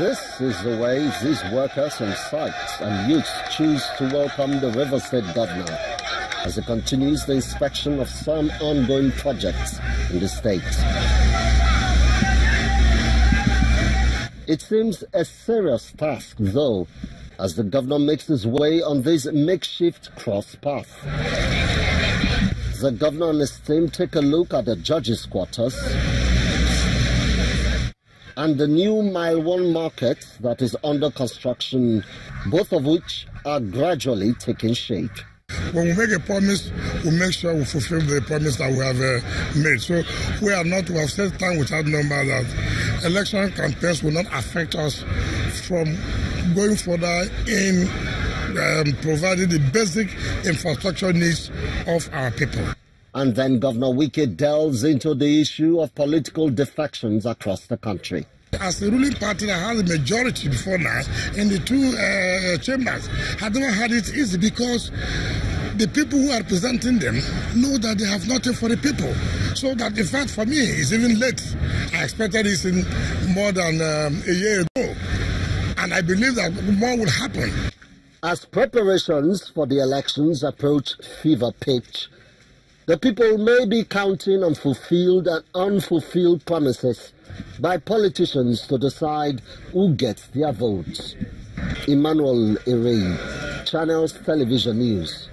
This is the way these workers on site and youths choose to welcome the River State governor as he continues the inspection of some ongoing projects in the state. It seems a serious task, though, as the governor makes his way on this makeshift cross path. The governor and his team take a look at the judges' quarters and the new Mile 1 market that is under construction, both of which are gradually taking shape. When we make a promise, we make sure we fulfill the promise that we have uh, made. So we are not, we have said time without number that election campaigns will not affect us from going further in um, providing the basic infrastructure needs of our people. And then Governor Wike delves into the issue of political defections across the country. As the ruling party that has a majority before now in the two uh, chambers, had never had it easy because the people who are presenting them know that they have nothing for the people. So that, in fact, for me, it's even late. I expected this in more than um, a year ago. And I believe that more will happen. As preparations for the elections approach fever pitch, the people may be counting on fulfilled and unfulfilled promises by politicians to decide who gets their votes. Emmanuel Ere, Channels Television News.